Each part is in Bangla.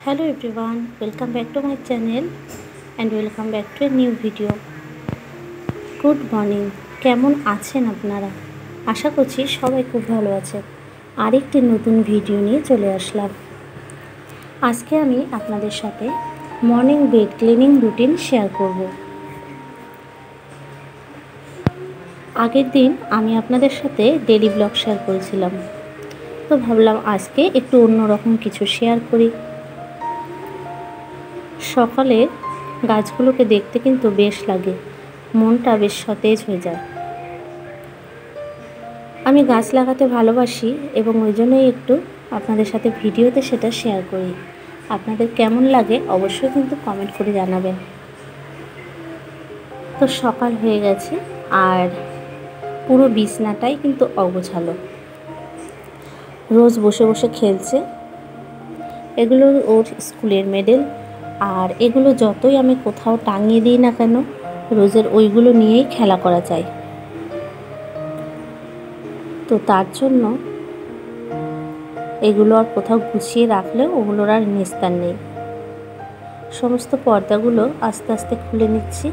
hello everyone, welcome back to my channel and welcome back to a new video. Good morning কেমন আছেন আপনারা? আশা করছি সবাই খুব ভালো আছেন। আরেকটি নতুন ভিডিও নিয়ে চলে আসলাম। আজকে আমি আপনাদের সাথে morning bed cleaning routine share করব। আগের দিন আমি আপনাদের সাথে ডেলি ব্লগ শেয়ার করেছিলাম। তো ভাবলাম আজকে একটু অন্যরকম কিছু শেয়ার করি। সকালে গাছগুলোকে দেখতে কিন্তু বেশ লাগে। মনটা বেশ সতেজ হয়ে যায়। আমি গাছ লাগাতে ভালোবাসি এবং ওই জন্যই একটু আপনাদের সাথে ভিডিওতে সেটা শেয়ার করি। আপনাদের কেমন লাগে অবশ্যই কিন্তু কমেন্ট করে জানাবেন। তো সকাল হয়ে গেছে আর পুরো বিছনাটাই কিন্তু অগোছালো। রোজ বসে বসে খেলছে। এগুলো ওর স্কুলের মেডেল আর এগুলো যতই আমি কোথাও টাঙিয়ে দিই না কেন, রোজের ওইগুলো নিয়েই খেলা করা যায়। তো তার জন্য এগুলো আর কোথাও গুছিয়ে রাখলেও ওগুলোর আর নিস্তার নেই। সমস্ত পর্দাগুলো আস্তে আস্তে খুলে নিচ্ছি।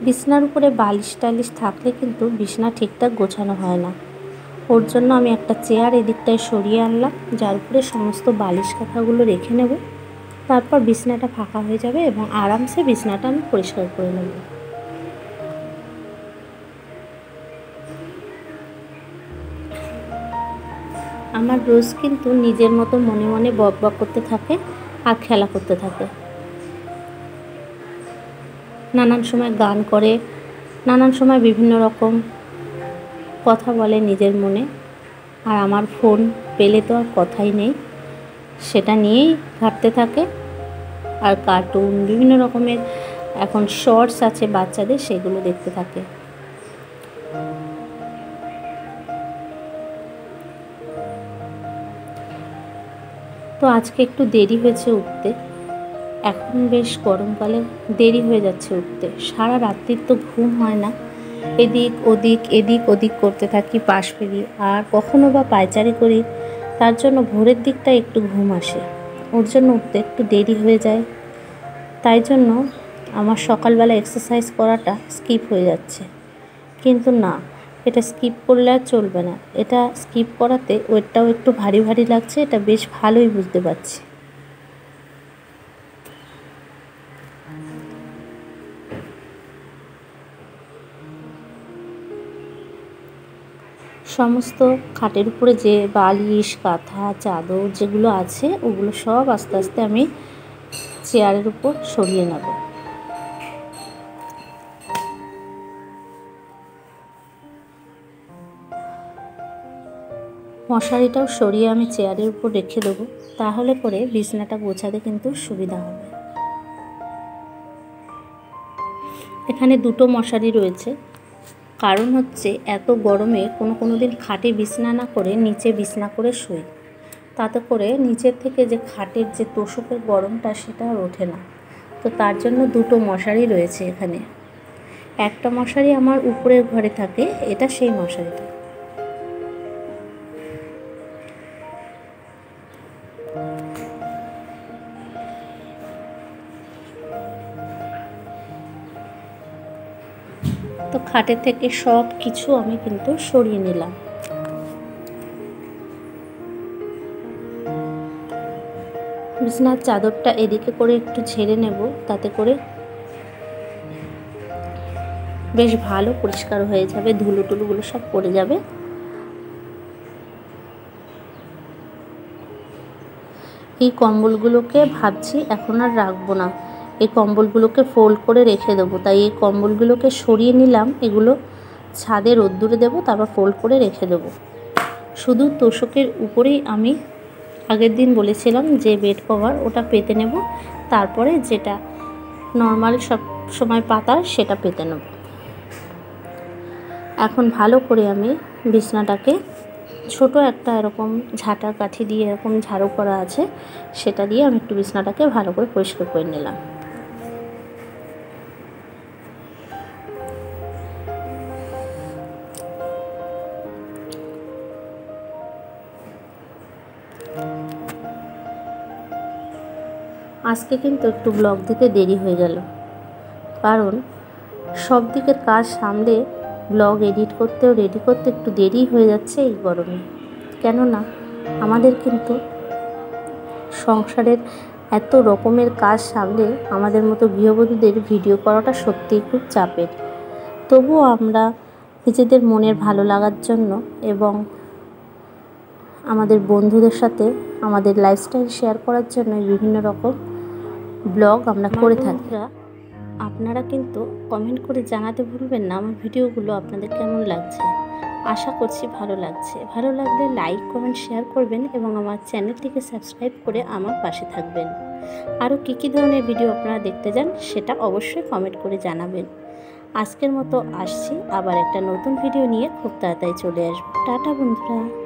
বিছনার উপরে বালিশ টালিশ থাকলে কিন্তু বিছনা ঠিকঠাক গোছানো হয় না। ওর জন্য আমি একটা চেয়ার এদিকটায় সরিয়ে আনলাম, যার উপরে সমস্ত বালিশ কাঁথাগুলো রেখে নেব। তারপর বিছনাটা ফাঁকা হয়ে যাবে এবং আরামসে বিছনাটা আমি পরিষ্কার করে নেব। আমার রোজ কিন্তু নিজের মতো মনে মনে বক বক করতে থাকে আর খেলা করতে থাকে। নানান সময় গান করে, নানান সময় বিভিন্ন রকম কথা বলে নিজের মনে। আর আমার ফোন পেলে তো আর কথাই নেই। সেটা নিয়েই ঘাটতে থাকে। আর কার্টুন, বিভিন্ন রকমের এখন শর্টস আছে বাচ্চাদের, সেগুলো দেখতে থাকে। তো আজকে একটু দেরি হয়েছে উঠতে। এখন বেশ গরমকালে দেরি হয়ে যাচ্ছে উঠতে। সারা রাত্রির তো ঘুম হয় না। এদিক ওদিক এদিক ওদিক করতে থাকি পাশ পেরিয়ে। আর কখনো বা পায়চারি করি, তার জন্য ভোরের দিকটা একটু ঘুম আসে। ওর জন্য উঠতে একটু দেরি হয়ে যায়। তাই জন্য আমার সকালবেলা এক্সারসাইজ করাটা স্কিপ হয়ে যাচ্ছে। কিন্তু না, এটা স্কিপ করলে আর চলবে না। এটা স্কিপ করাতে ওয়েটটাও একটু ভারী ভারী লাগছে, এটা বেশ ভালোই বুঝতে পারছি। সমস্ত খাটের উপরে যে বালিশ, কাঁথা, চাদর যেগুলো আছে, ওগুলো সব আস্তে আস্তে আমি চেয়ারের উপর সরিয়ে নেব। মশারিটাও সরিয়ে আমি চেয়ারের উপর রেখে দেবো, তাহলে করে বিছনাটা গোছাতে কিন্তু সুবিধা হবে। এখানে দুটো মশারি রয়েছে কারণ হচ্ছে এত গরমে কোনো কোনো দিন খাটে বিছনা না করে নিচে বিছনা করে শুয়ে তাতে করে নিচের থেকে যে খাটের যে তোষকের গরমটা সেটা আর ওঠে না। তো তার জন্য দুটো মশারি রয়েছে এখানে। একটা মশারি আমার উপরের ঘরে থাকে, এটা সেই মশারিটা। তো খাটের থেকে সব কিছু আমি কিন্তু সরিয়ে নিলাম। বিছনার চাদরটা এদিকে করে একটু ঝেড়ে নেব, তাতে করে বেশ ভালো পরিষ্কার হয়ে যাবে ধুলো টুলোগুলো সব পড়ে যাবে। এই কম্বলগুলোকে ভাবছি এখন আর রাখব না। এই কম্বলগুলোকে ফোল্ড করে রেখে দেবো। তাই এই কম্বলগুলোকে সরিয়ে নিলাম, এগুলো ছাদে রোদ্দুরে দেবো, তারপর ফোল্ড করে রেখে দেবো। শুধু তোষকের উপরেই আমি আগের দিন বলেছিলাম যে বেড কভার ওটা পেতে নেব, তারপরে যেটা নর্মাল সব সময় পাতা সেটা পেতে নেব। এখন ভালো করে আমি বিছনাটাকে ছোট একটা এরকম ঝাঁটা কাঠি দিয়ে এরকম ঝাড়ু করা আছে, সেটা দিয়ে আমি একটু বিছনাটাকে ভালো করে পরিষ্কার করে নিলাম। আজকে কিন্তু একটু ব্লগ দিতে দেরি হয়ে গেল। কারণ সব দিকের কাজ সামলে ব্লগ এডিট করতেও রেডি করতে একটু দেরি হয়ে যাচ্ছে এই গরমে। কেননা আমাদের কিন্তু সংসারের এত রকমের কাজ সামলে আমাদের মতো গৃহবধূদের ভিডিও করাটা সত্যিই খুব চাপের। তবুও আমরা নিজেদের মনের ভালো লাগার জন্য এবং আমাদের বন্ধুদের সাথে আমাদের লাইফস্টাইল শেয়ার করার জন্য বিভিন্ন রকম ব্লগ আমরা করে থাকি। আপনারা কিন্তু কমেন্ট করে জানাতে ভুলবেন না আমার ভিডিওগুলো আপনাদের কেমন লাগছে। আশা করছি ভালো লাগছে। ভালো লাগলে লাইক কমেন্ট শেয়ার করবেন এবং আমার চ্যানেলটিকে সাবস্ক্রাইব করে আমার পাশে থাকবেন। আরও কী কী ধরনের ভিডিও আপনারা দেখতে যান সেটা অবশ্যই কমেন্ট করে জানাবেন। আজকের মতো আসছি। আবার একটা নতুন ভিডিও নিয়ে খুব তাড়াতাড়ি চলে আসব। টাটা বন্ধুরা।